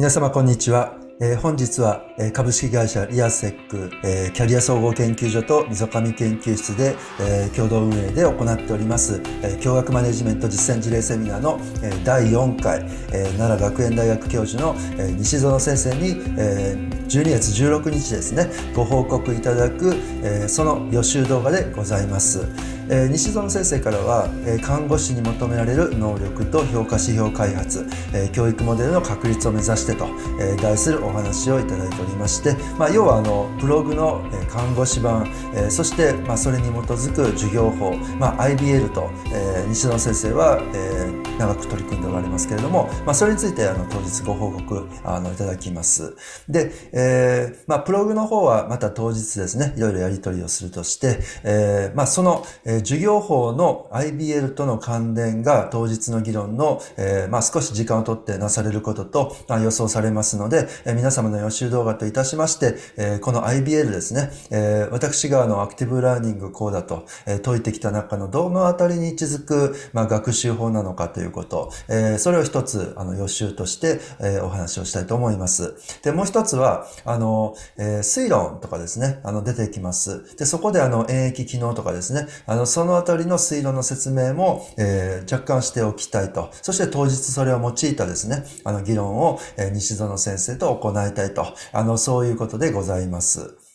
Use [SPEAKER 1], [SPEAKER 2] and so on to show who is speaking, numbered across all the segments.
[SPEAKER 1] 皆様こんにちは。えー、本日は、えー、株式会社リアセック、えー、キャリア総合研究所と溝上研究室で、え共同運営で行っております、え教学マネジメント実践事例セミナーの、え第4回、え奈良学園大学教授の、え西園先生に、え12月16日ですねご報告いただく、えその予習動画でございます。えー、西園先生からは、えー、看護師に求められる能力と評価指標開発、えー、教育モデルの確立を目指してと、え題するお話をいただいておりまして、まあ、要はあのブログの、看護師版、えそして、まあ、それに基づく授業法、まあ、IBL と、え西園先生は、え長く取り組んでおられますけれども、まあ、それについてあの当日ご報告あのいただきます。で、えーえまあ、プログの方はまた当日ですね、いろいろやり取りをするとして、えーまあ、その、えー授業法の IBL との関連が当日の議論の、えー、まあ、少し時間をとってなされることと、まあ、予想されますので、えー、皆様の予習動画といたしまして、えー、この IBL ですね、え私があのアクティブラーニングこうだと、え解いてきた中のどのあたりに位置づく、まあ、学習法なのかということ、えそれを一つあの予習として、えお話をしたいと思います。で、もう一つは、あの、え推論とかですね、あの出てきます。で、そこであの演疫機能とかですね、あのそのあたりの推論の説明も、えー、若干しておきたいと。そして当日それを用いたですね、あの議論を、えー、西園先生と行いたいと。あの、そういうことでございます。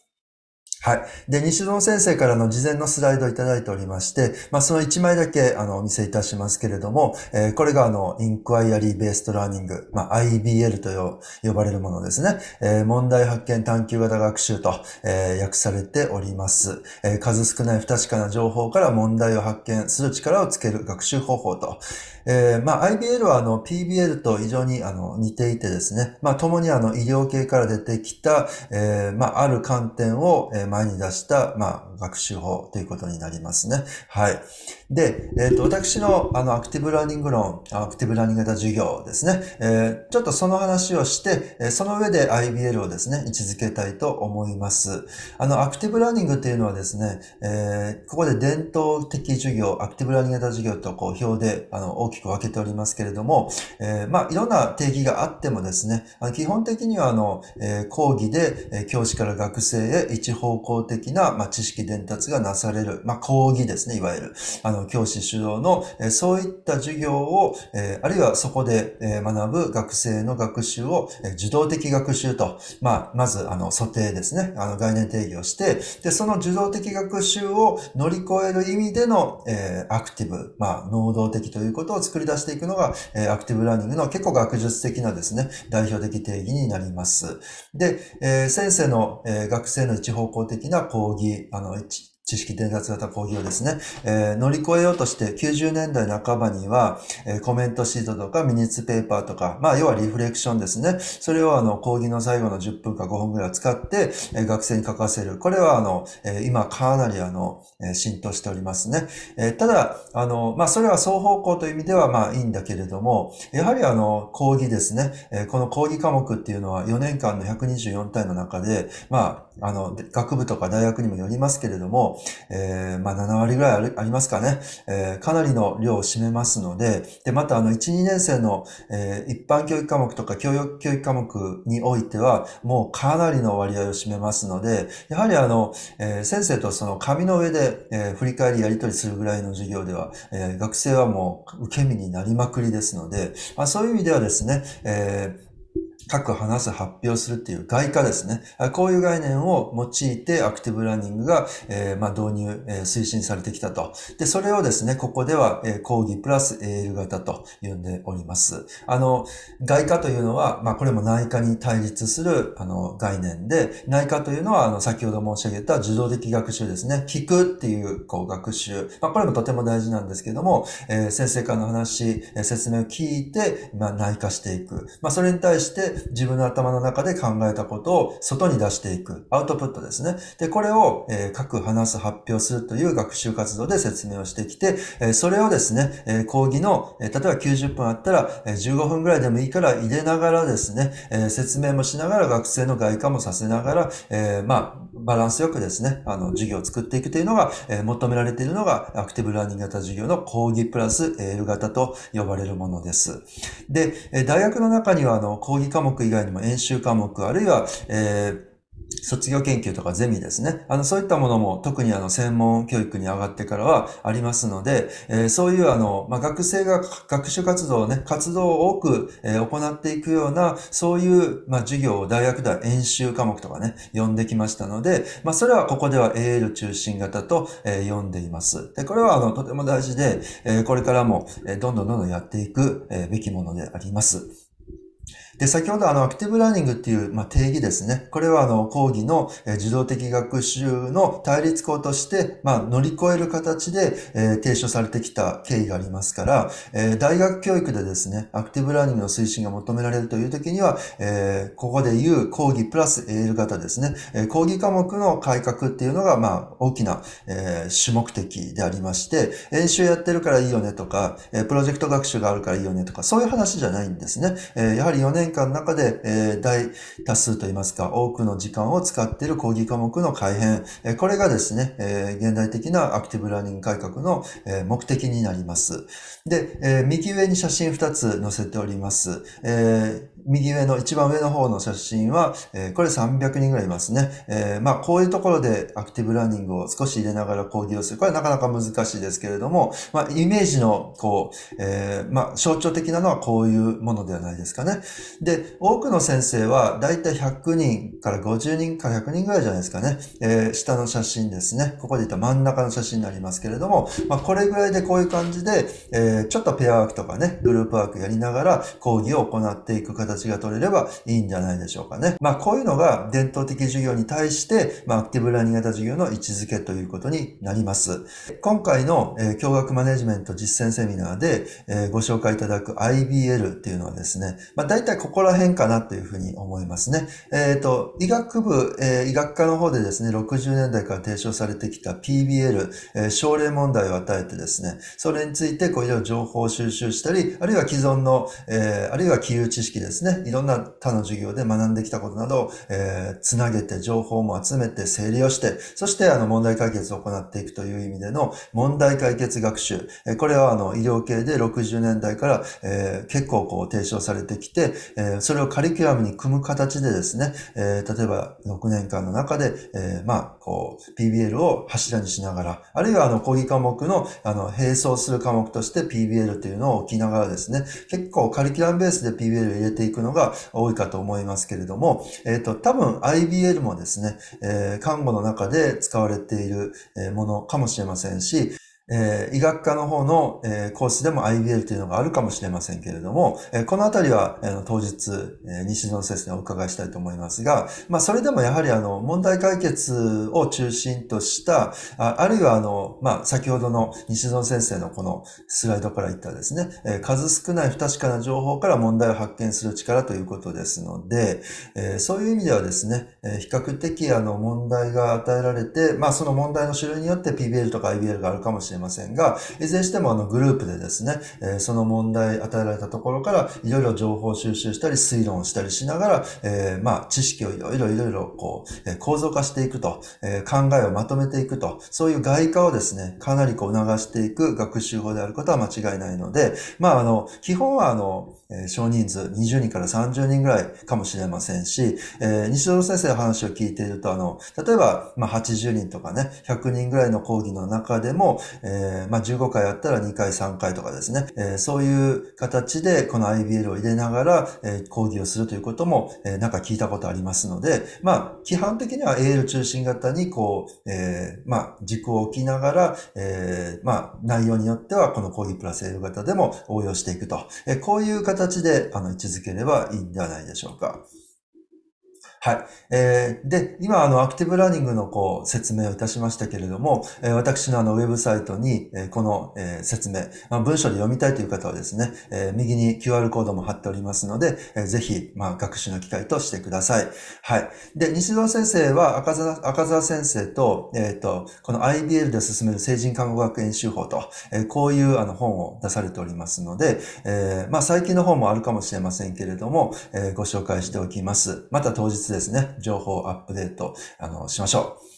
[SPEAKER 1] はい。で、西園先生からの事前のスライドをいただいておりまして、まあ、その1枚だけ、あの、お見せいたしますけれども、えー、これが、あの、インクワイアリーベーストラーニング、まあ、IBL と呼ばれるものですね。えー、問題発見探求型学習と、えー、訳されております。え数少ない不確かな情報から問題を発見する力をつける学習方法と。えまあ、IBL は、あの、PBL と非常に、あの、似ていてですね、まあ、共に、あの、医療系から出てきた、えまあ、ある観点を、え前に出した、まあ、学習法ということになりますね。はい。で、えっ、ー、と、私の、あの、アクティブラーニング論、アクティブラーニング型授業ですね。えー、ちょっとその話をして、えその上で IBL をですね、位置づけたいと思います。あの、アクティブラーニングっていうのはですね、えー、ここで伝統的授業、アクティブラーニング型授業とこう表で、あの、大ききく分けておりますけれども、えまあ、いろんな定義があってもですね、あの基本的には、あの、え講義で、え教師から学生へ一方向的な、まあ、知識伝達がなされる、まあ、講義ですね、いわゆる。あの、教師主導の、えそういった授業を、えあるいはそこで、え学ぶ学生の学習を、え受動的学習と、まあ、まず、あの、素定ですね、あの、概念定義をして、で、その受動的学習を乗り越える意味での、えアクティブ、まあ、能動的ということを作り出していくのが、えアクティブラーニングの結構学術的なですね、代表的定義になります。で、え先生の、え学生の一方向的な講義、あの、知識伝達型講義をですね、えー、乗り越えようとして90年代半ばには、えー、コメントシートとかミニッツペーパーとか、まあ要はリフレクションですね。それをあの講義の最後の10分か5分ぐらい使って、えー、学生に書かせる。これはあの、え、今かなりあの、え、浸透しておりますね。え、ただ、あの、まあそれは双方向という意味ではまあいいんだけれども、やはりあの、講義ですね。え、この講義科目っていうのは4年間の124体の中で、まあ、あの、学部とか大学にもよりますけれども、えー、まあ7割ぐらいありますかね、えー、かなりの量を占めますので、で、またあの1、2年生の、えー、一般教育科目とか教育教育科目においては、もうかなりの割合を占めますので、やはりあの、えー、先生とその紙の上で、えー、振り返りやり取りするぐらいの授業では、えー、学生はもう受け身になりまくりですので、まあ、そういう意味ではですね、えー書く、話す、発表するっていう外貨ですね。こういう概念を用いてアクティブラーニングが、えー、まあ、導入、えー、推進されてきたと。で、それをですね、ここでは、えー、講義プラス AL 型と呼んでおります。あの、外科というのは、まあ、これも内科に対立する、あの、概念で、内科というのは、あの、先ほど申し上げた受動的学習ですね。聞くっていう、こう、学習。まあ、これもとても大事なんですけども、えー、先生からの話、説明を聞いて、まあ、内科していく。まあ、それに対して、自分の頭の中で考えたことを外に出していく。アウトプットですね。で、これを、えー、書く、話す、発表するという学習活動で説明をしてきて、えー、それをですね、えー、講義の、え、例えば90分あったら、え、15分ぐらいでもいいから入れながらですね、え、説明もしながら学生の外科もさせながら、え、まあ、バランスよくですね、あの、授業を作っていくというのが、えー、求められているのが、アクティブラーニング型授業の講義プラス L 型と呼ばれるものです。で、え大学の中には、あの、講義科目以外にも演習科目、あるいは、えー卒業研究とかゼミですね。あの、そういったものも特にあの、専門教育に上がってからはありますので、えー、そういうあの、まあ、学生が学習活動をね、活動を多く、えー、行っていくような、そういう、まあ、授業を大学では演習科目とかね、呼んできましたので、まあ、それはここでは AL 中心型と、えー、呼んでいます。で、これはあの、とても大事で、え、これからも、え、どんどんどんどんやっていく、え、べきものであります。で、先ほどあの、アクティブラーニングっていう、まあ、定義ですね。これはあの、講義の、え受動的学習の対立項として、まあ、乗り越える形で、えー、提唱されてきた経緯がありますから、えー、大学教育でですね、アクティブラーニングの推進が求められるという時には、えー、ここで言う講義プラス AL 型ですね。え、講義科目の改革っていうのが、まあ、大きな、えー、主目的でありまして、演習やってるからいいよねとか、え、プロジェクト学習があるからいいよねとか、そういう話じゃないんですね。え、やはり4年年間の中で、えー、大多数といいますか、多くの時間を使っている講義科目の改変、えー、これがですね、えー、現代的なアクティブラーニング改革の、えー、目的になります。で、えー、右上に写真2つ載せております。えー右上の一番上の方の写真は、えー、これ300人ぐらいいますね。えー、まあ、こういうところでアクティブラーニングを少し入れながら講義をする。これはなかなか難しいですけれども、まあ、イメージの、こう、えー、まあ、象徴的なのはこういうものではないですかね。で、多くの先生は、だいたい100人から50人から100人ぐらいじゃないですかね。えー、下の写真ですね。ここで言った真ん中の写真になりますけれども、まあ、これぐらいでこういう感じで、えー、ちょっとペアワークとかね、グループワークやりながら講義を行っていく形が取れればいいんじゃないでしょうかね。まあ、こういうのが伝統的授業に対して、まあ、アクティブラーニング型授業の位置づけということになります。今回の、えー、教学マネジメント実践セミナーで、えー、ご紹介いただく IBL っていうのはですね、まあ、大体ここら辺かなというふうに思いますね。えっ、ー、と、医学部、えー、医学科の方でですね、60年代から提唱されてきた PBL、えー、症例問題を与えてですね、それについてこういう情報を収集したり、あるいは既存の、えー、あるいは金融知識ですね、いろんな他の授業で学んできたことなどを、えー、つなげて情報も集めて整理をして、そしてあの問題解決を行っていくという意味での問題解決学習。えー、これはあの医療系で60年代から、えー、結構こう提唱されてきて、えー、それをカリキュラムに組む形でですね、えー、例えば6年間の中で、えー、まあ、こう PBL を柱にしながら、あるいはあの講義科目のあの並走する科目として PBL というのを置きながらですね、結構カリキュラムベースで PBL を入れていくのが多いかと思いますけれども、えっ、と、多分 IBL もですね、え、看護の中で使われているものかもしれませんし、えー、医学科の方の、えー、コースでも IBL というのがあるかもしれませんけれども、えー、このあたりは、えー、当日、えー、西野先生にお伺いしたいと思いますが、まあ、それでもやはりあの、問題解決を中心とした、ああるいはあの、まあ、先ほどの西野先生のこのスライドから言ったですね、えー、数少ない不確かな情報から問題を発見する力ということですので、えー、そういう意味ではですね、えー、比較的あの、問題が与えられて、まあ、その問題の種類によって PBL とか IBL があるかもしれませんが、いずれにしてもあのグループでですね、え、その問題与えられたところからいろいろ情報収集したり推論したりしながら、え、まあ知識をいろいろいろいろこう、え、構造化していくと、え、考えをまとめていくと、そういう外化をですね、かなりこう促していく学習法であることは間違いないので、まああの、基本はあの、え少人数20人から30人ぐらいかもしれませんし、え、西野先生の話を聞いていると、あの、例えば、まあ、80人とかね、100人ぐらいの講義の中でも、えー、まあ、15回やったら2回、3回とかですね、えー、そういう形でこの IBL を入れながら、えー、講義をするということも、えー、なんか聞いたことありますので、まあ、基本的には AL 中心型に、こう、え、まあ、軸を置きながら、え、まあ、内容によってはこの講義プラス AL 型でも応用していくと、え、こういう形で、あの、位置づければいいんではないでしょうか。はい。えー、で、今、あの、アクティブラーニングのこう、説明をいたしましたけれども、えー、私のあの、ウェブサイトに、えー、この、えー、説明、まあ、文章で読みたいという方はですね、えー、右に QR コードも貼っておりますので、えー、ぜひ、まあ、学習の機会としてください。はい。で、西澤先生は赤澤、赤澤先生と、えっ、ー、と、この IBL で進める成人看護学演習法と、えー、こういうあの本を出されておりますので、えー、まあ、最近の本もあるかもしれませんけれども、えー、ご紹介しておきます。また当日ですね、情報アップデート、あの、しましょう。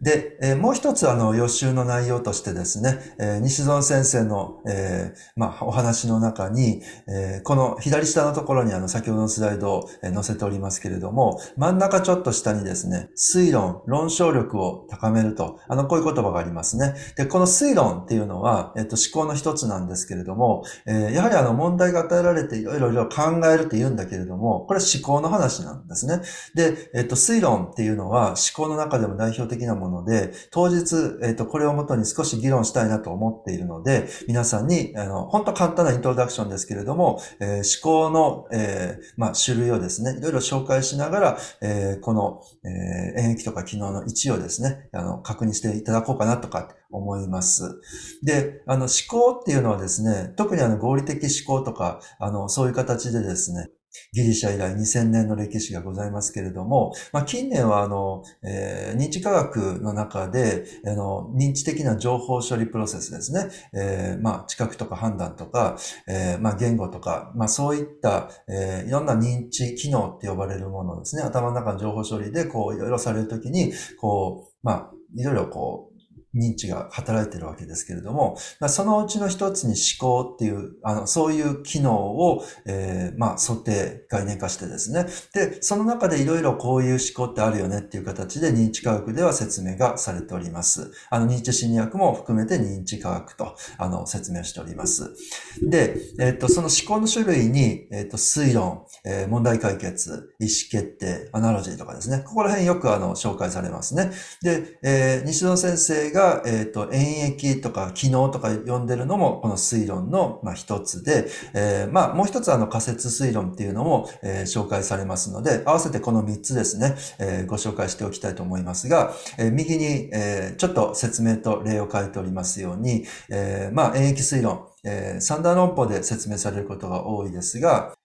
[SPEAKER 1] で、えー、もう一つあの予習の内容としてですね、えー、西園先生の、えー、まあ、お話の中に、えこの左下のところにあの先ほどのスライドを載せておりますけれども、真ん中ちょっと下にですね、推論、論証力を高めると、あの、こういう言葉がありますね。で、この推論っていうのは、えっと、思考の一つなんですけれども、えやはりあの問題が与えられていろいろ考えるって言うんだけれども、これは思考の話なんですね。で、えっと、推論っていうのは思考の中でも代表的なものので、当日、えっ、ー、と、これをもとに少し議論したいなと思っているので、皆さんに、あの、本当簡単なイントロダクションですけれども、えー、思考の、えー、まあ、種類をですね、いろいろ紹介しながら、えー、この、えー、演疫とか機能の位置をですね、あの、確認していただこうかなとか思います。で、あの、思考っていうのはですね、特にあの、合理的思考とか、あの、そういう形でですね、ギリシャ以来2000年の歴史がございますけれども、まあ、近年はあの、えー、認知科学の中で、あの、認知的な情報処理プロセスですね。えー、まあ、知覚とか判断とか、えー、まあ、言語とか、まあ、そういった、えー、いろんな認知機能って呼ばれるものですね。頭の中の情報処理で、こう、いろいろされるときに、こう、まあ、いろいろこう、認知が働いているわけですけれども、まあそのうちの一つに思考っていう、あの、そういう機能を、えー、まあ、想定、概念化してですね。で、その中でいろいろこういう思考ってあるよねっていう形で認知科学では説明がされております。あの、認知心理学も含めて認知科学と、あの、説明しております。で、えっ、ー、と、その思考の種類に、えっ、ー、と、推論、えー、問題解決、意思決定、アナロジーとかですね。ここら辺よくあの、紹介されますね。で、えー、西野先生がが、えっ、ー、と、演疫とか機能とか呼んでるのも、この推論の、まあ、一つで、えー、まあ、もう一つあの仮説推論っていうのも、えー、紹介されますので、合わせてこの三つですね、えー、ご紹介しておきたいと思いますが、え、右に、え、ちょっと説明と例を書いておりますように、え、まあ、演疫推論、えー、サンダー論法で説明されることが多いですが、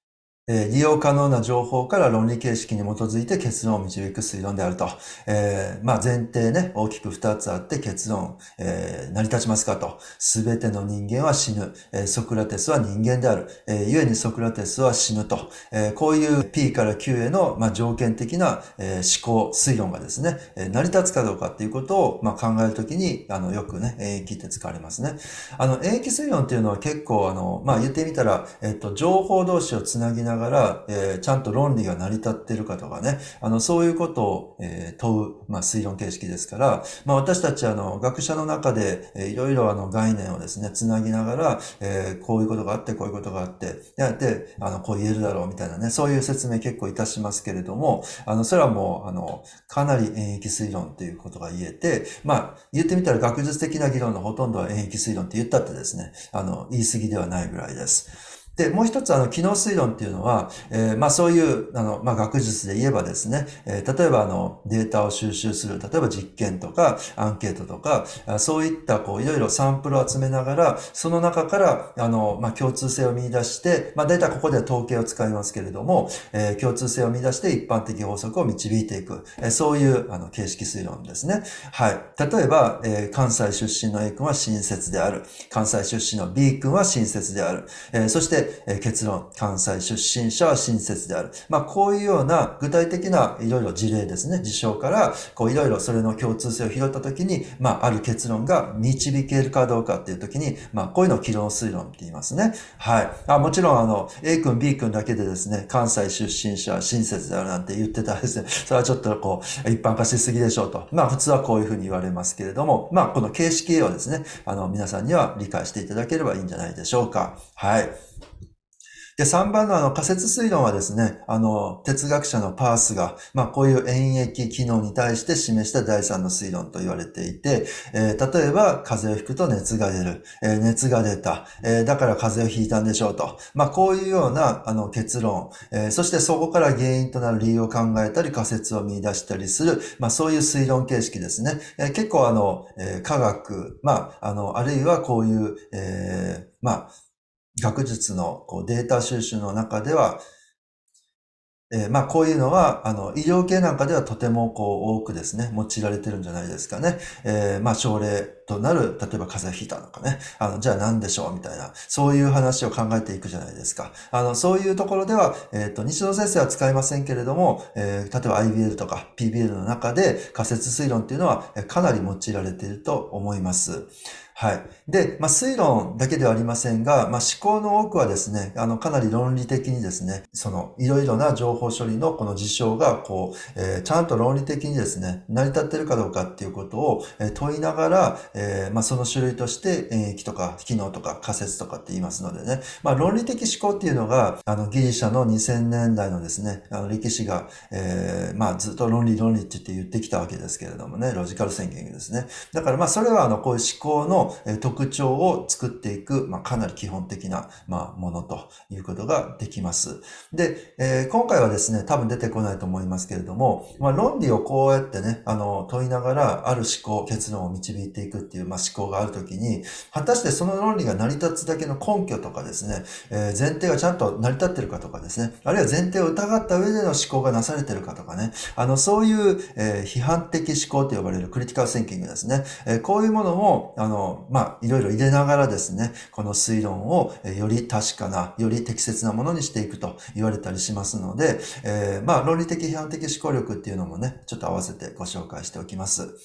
[SPEAKER 1] え利用可能な情報から論理形式に基づいて結論を導く推論であると。えー、まあ前提ね、大きく二つあって結論、えー、成り立ちますかと。すべての人間は死ぬ。え、ソクラテスは人間である。えー、故にソクラテスは死ぬと。え、こういう P から Q への、まあ、条件的な、え、思考、推論がですね、え、成り立つかどうかっていうことを、まあ、考えるときに、あの、よくね、演疫って使われますね。あの、演疫推論っていうのは結構、あの、まあ、言ってみたら、えっ、と、情報同士をつなぎなながら、えー、ちゃんと論理が成り立ってるかとかね、あの、そういうことを、えー、問う、まあ、推論形式ですから、まあ、私たち、あの、学者の中で、えー、いろいろあの、概念をですね、つなぎながら、えー、こういうことがあって、こういうことがあって、で、あの、こう言えるだろう、みたいなね、そういう説明結構いたしますけれども、あの、それはもう、あの、かなり演疫推論っていうことが言えて、まあ、言ってみたら学術的な議論のほとんどは演疫推論って言ったってですね、あの、言い過ぎではないぐらいです。で、もう一つ、あの、機能推論っていうのは、えー、まあそういう、あの、まあ学術で言えばですね、えー、例えばあの、データを収集する、例えば実験とか、アンケートとか、そういった、こう、いろいろサンプルを集めながら、その中から、あの、まあ共通性を見出して、まあデータここでは統計を使いますけれども、えー、共通性を見出して一般的法則を導いていく、えー、そういう、あの、形式推論ですね。はい。例えば、えー、関西出身の A 君は親切である。関西出身の B 君は親切である。えー、そして、え結論、関西出身者は親切である。まあ、こういうような具体的ないろいろ事例ですね、事象から、こういろいろそれの共通性を拾ったときに、まあ、ある結論が導けるかどうかっていうときに、まあ、こういうのを機能推論って言いますね。はい。あもちろん、あの、A 君、B 君だけでですね、関西出身者は親切であるなんて言ってたらですね、それはちょっとこう、一般化しすぎでしょうと。まあ、普通はこういうふうに言われますけれども、まあ、この形式をですね、あの、皆さんには理解していただければいいんじゃないでしょうか。はい。で、3番のあの仮説推論はですね、あの、哲学者のパースが、まあこういう演疫機能に対して示した第3の推論と言われていて、えー、例えば風邪をひくと熱が出る、えー、熱が出た、えー、だから風邪をひいたんでしょうと。まあこういうようなあの結論、え、そしてそこから原因となる理由を考えたり仮説を見出したりする、まあそういう推論形式ですね。え、結構あの、え、科学、まあ、あの、あるいはこういう、えー、まあ、学術のこうデータ収集の中では、えー、まあこういうのは、あの、医療系なんかではとてもこう多くですね、用いられてるんじゃないですかね。えー、まあ症例となる、例えば風邪ひいたとかね、あの、じゃあ何でしょうみたいな、そういう話を考えていくじゃないですか。あの、そういうところでは、えっ、ー、と、日常先生は使いませんけれども、えー、例えば IBL とか PBL の中で仮説推論っていうのはかなり用いられていると思います。はい。で、まあ、推論だけではありませんが、まあ、思考の多くはですね、あの、かなり論理的にですね、その、いろいろな情報処理のこの事象が、こう、えー、ちゃんと論理的にですね、成り立ってるかどうかっていうことを、え、問いながら、えー、まあ、その種類として、演疫とか、機能とか仮説とかって言いますのでね、まあ、論理的思考っていうのが、あの、ギリシャの2000年代のですね、あの、歴史が、えー、まあ、ずっと論理論理って言って言ってきたわけですけれどもね、ロジカル宣言ですね。だから、まあ、それは、あの、こういう思考の特徴を作っていく、まあ、かなり基本的な、まあ、ものということができます。で、えー、今回はですね、多分出てこないと思いますけれども、まあ、論理をこうやってね、あの、問いながら、ある思考、結論を導いていくっていう、まあ、思考があるときに、果たしてその論理が成り立つだけの根拠とかですね、えー、前提がちゃんと成り立ってるかとかですね、あるいは前提を疑った上での思考がなされてるかとかね、あの、そういう、えー、批判的思考と呼ばれるクリティカルセンキングですね、え、こういうものも、あの、まあ、いろいろ入れながらですね、この推論をより確かな、より適切なものにしていくと言われたりしますので、えー、まあ論理的批判的思考力っていうのもね、ちょっと合わせてご紹介しておきます。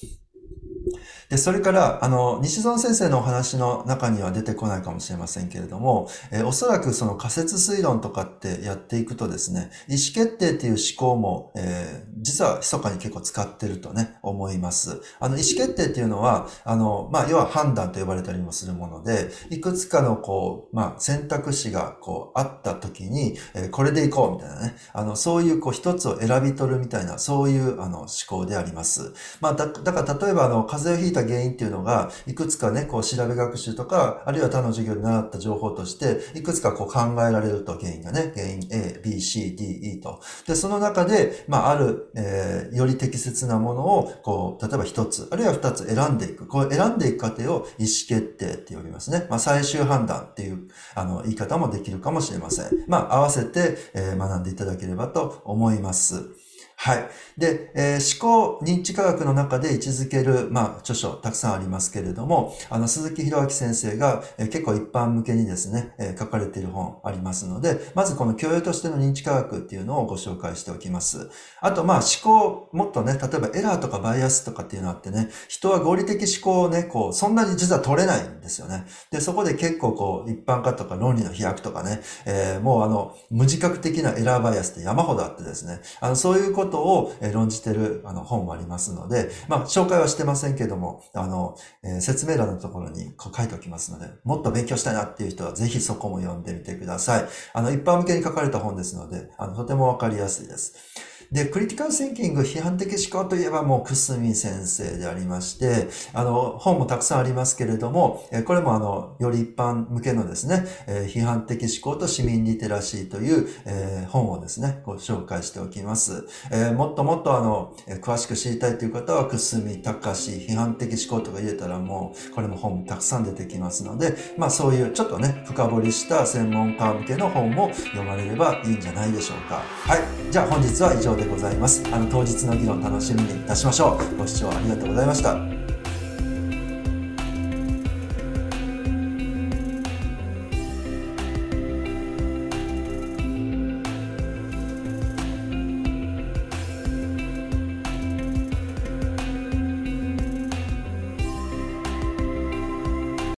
[SPEAKER 1] で、それから、あの、西園先生のお話の中には出てこないかもしれませんけれども、えー、おそらくその仮説推論とかってやっていくとですね、意思決定っていう思考も、えー、実は密かに結構使ってるとね、思います。あの、意思決定っていうのは、あの、まあ、要は判断と呼ばれたりもするもので、いくつかのこう、まあ、選択肢がこう、あった時に、えー、これでいこうみたいなね、あの、そういうこう、一つを選び取るみたいな、そういうあの、思考であります。まあ、だ、だから例えばあの、風邪をひいた原因っていうのが、いくつかね、こう調べ学習とか、あるいは他の授業で習った情報として、いくつかこう考えられると原因がね、原因 A、B、C、D、E と。で、その中で、まあ、ある、えー、より適切なものを、こう、例えば一つ、あるいは二つ選んでいく。こう選んでいく過程を意思決定って呼びますね。まあ、最終判断っていう、あの、言い方もできるかもしれません。まあ、合わせて、えー、学んでいただければと思います。はい。で、えー、思考認知科学の中で位置づける、まあ、著書たくさんありますけれども、あの、鈴木博明先生が、えー、結構一般向けにですね、えー、書かれている本ありますので、まずこの教養としての認知科学っていうのをご紹介しておきます。あと、まあ、思考、もっとね、例えばエラーとかバイアスとかっていうのあってね、人は合理的思考をね、こう、そんなに実は取れないんですよね。で、そこで結構こう、一般化とか論理の飛躍とかね、え、もうあの、無自覚的なエラーバイアスって山ほどあってですね、あの、そういうことことを論じてるあの本もありますので、まあ、紹介はしてませんけども、あの、え、説明欄のところにこう書いておきますので、もっと勉強したいなっていう人はぜひそこも読んでみてください。あの、一般向けに書かれた本ですので、あの、とてもわかりやすいです。で、クリティカルセンキング、批判的思考といえばもう、くすみ先生でありまして、あの、本もたくさんありますけれども、これもあの、より一般向けのですね、批判的思考と市民リテラシーという、え本をですね、ご紹介しておきます。えもっともっとあの、詳しく知りたいという方は、くすみ、たかし、批判的思考とか入れたらもう、これも本もたくさん出てきますので、まあそういうちょっとね、深掘りした専門家向けの本も読まれればいいんじゃないでしょうか。はい。じゃあ本日は以上でございます。あの当日の議論楽しみにいたしましょう。ご視聴ありがとうございました。